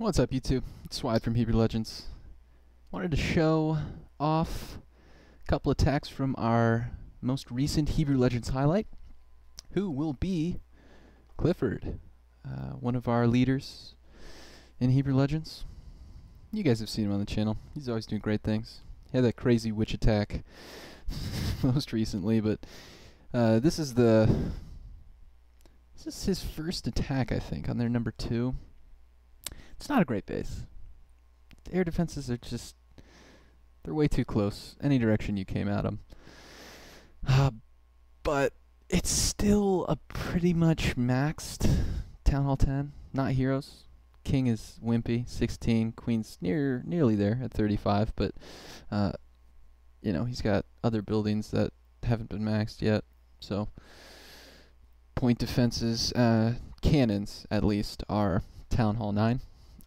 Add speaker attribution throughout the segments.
Speaker 1: What's up, YouTube? It's Wyatt from Hebrew Legends. Wanted to show off a couple of attacks from our most recent Hebrew Legends highlight, who will be Cliferd, uh, one of our leaders in Hebrew Legends. You guys have seen him on the channel. He's always doing great things. He had that crazy witch attack most recently, but uh, this is the this is his first attack, I think, on their number two. It's not a great base. The air defenses are just they're way too close. Any direction you came at them. Uh, but it's still a pretty much maxed Town Hall 10. Not heroes. King is wimpy, 16. Queen's near nearly there at 35, but uh, you know he's got other buildings that haven't been maxed yet. So point defenses, uh, cannons at least are Town Hall 9.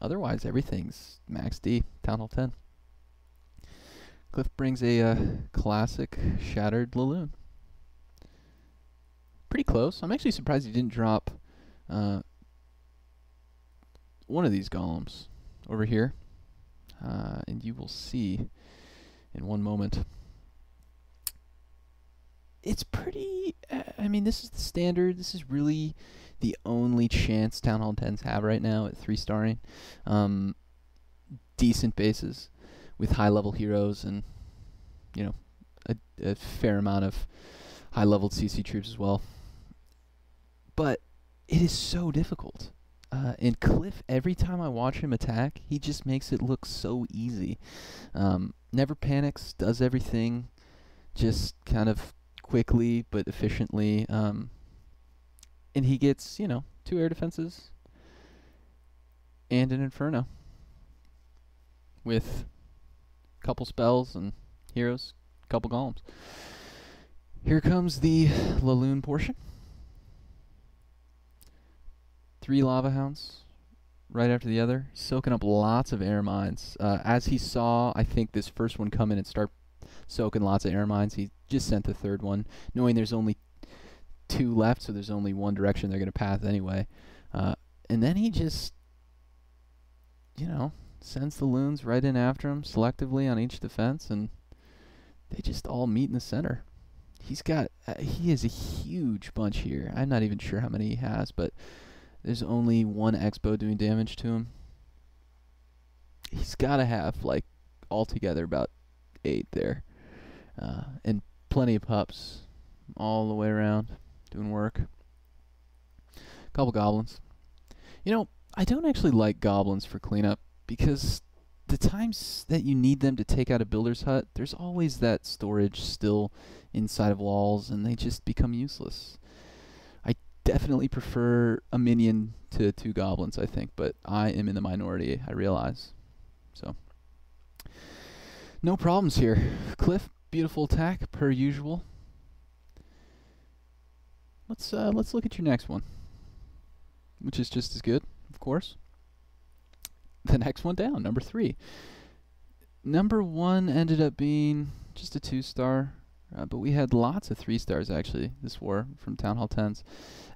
Speaker 1: Otherwise, everything's max D, Town Hall 10. Clif brings a uh, classic Shattered Laloon. Pretty close. I'm actually surprised he didn't drop uh, one of these golems over here. Uh, and you will see in one moment. It's pretty. Uh, I mean, this is the standard. This is really the only chance Town Hall 10s have right now at three starring. Um, decent bases with high level heroes and, you know, a, a fair amount of high leveled CC troops as well. But it is so difficult. Uh, and Clif, every time I watch him attack, he just makes it look so easy. Um, never panics, does everything just kind of quickly but efficiently. Um, and he gets, you know, two air defenses and an Inferno with a couple spells and heroes, a couple golems. Here comes the Laloon portion. Three Lava Hounds right after the other, soaking up lots of air mines. Uh, as he saw, I think, this first one come in and start soaking lots of air mines, he just sent the third one, knowing there's only two left, so there's only one direction they're going to path anyway. Uh, and then he just, you know, sends the loons right in after him selectively on each defense, and they just all meet in the center. He's got, uh, he has a huge bunch here. I'm not even sure how many he has, but there's only one X-Bow doing damage to him. He's got to have, like, altogether about eight there. Uh, and plenty of pups all the way around doing work. Couple goblins. You know, I don't actually like goblins for cleanup because the times that you need them to take out a builder's hut, there's always that storage still inside of walls and they just become useless I definitely prefer a minion to two goblins, I think, but I am in the minority, I realize. So, no problems here. Clif, beautiful attack per usual. Let's uh, let's look at your next one, which is just as good, of course. The next one down, number three. Number one ended up being just a two-star uh, but we had lots of three stars actually this war from Town Hall 10s.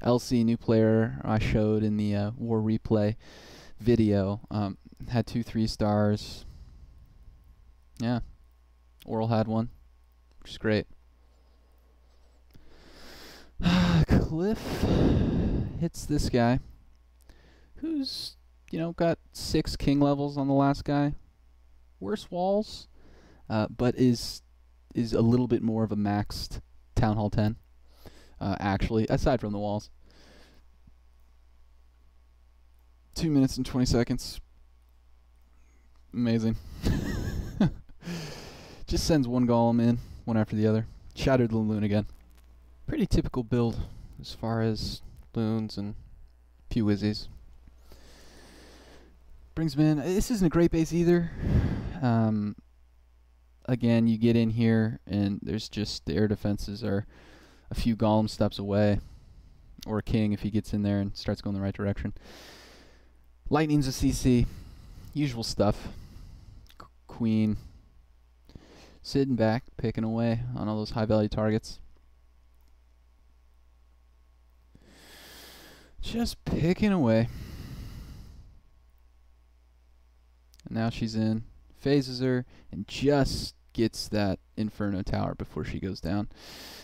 Speaker 1: LC, new player, I showed in the uh, war replay video, um, had two three stars. Yeah. Oral had one, which is great. Clif hits this guy, who's, you know, got six king levels on the last guy. Worse walls, uh, but is is a little bit more of a maxed Town Hall 10, uh, actually, aside from the walls. Two minutes and 20 seconds. Amazing. Just sends one golem in, one after the other. Shattered Laloon again. Pretty typical build as far as loons and few wizzies. Brings him in. This isn't a great base either. Um, again, you get in here and there's just the air defenses are a few golem steps away, or a king if he gets in there and starts going the right direction. Lightning's a CC, usual stuff. Queen, sitting back, picking away on all those high value targets. Just picking away. now she's in, phases her, and just gets that Inferno Tower before she goes down.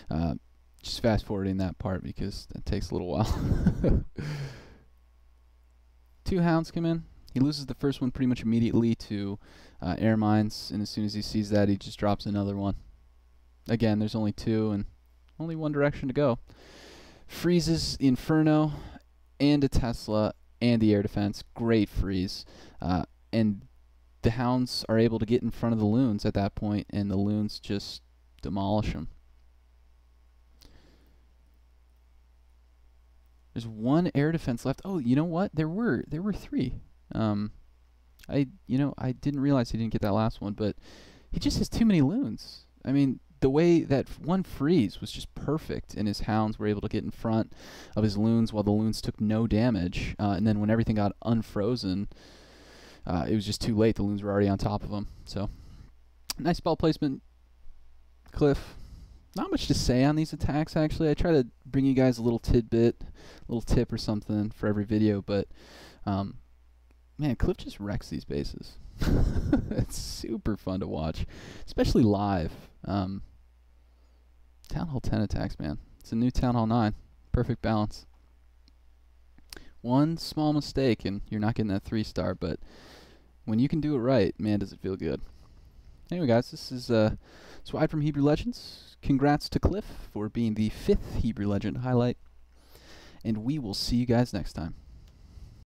Speaker 1: Uh, just fast forwarding that part because that takes a little while. Two hounds come in. He loses the first one pretty much immediately to uh, air mines, and as soon as he sees that, he just drops another one. Again, there's only two and only one direction to go. Freezes the Inferno and a Tesla and the air defense. Great freeze. Uh, and the hounds are able to get in front of the loons at that point, and the loons just demolish them. There's one air defense left. Oh, you know what? There were there were three. Um, I you know I didn't realize he didn't get that last one, but he just has too many loons. I mean, the way that one freeze was just perfect, and his hounds were able to get in front of his loons while the loons took no damage. Uh, and then when everything got unfrozen, uh, it was just too late. The loons were already on top of him. So, nice spell placement, Clif. Not much to say on these attacks, actually. I try to bring you guys a little tidbit, a little tip or something for every video, but um, man, Clif just wrecks these bases. it's super fun to watch, especially live. Um, Town Hall 10 attacks, man. It's a new Town Hall 9. Perfect balance. One small mistake, and you're not getting that three star, but when you can do it right, man, does it feel good. Anyway, guys, this is uh, Swide from Hebrew Legends. Congrats to Clif for being the fifth Hebrew Legend highlight, and we will see you guys next time.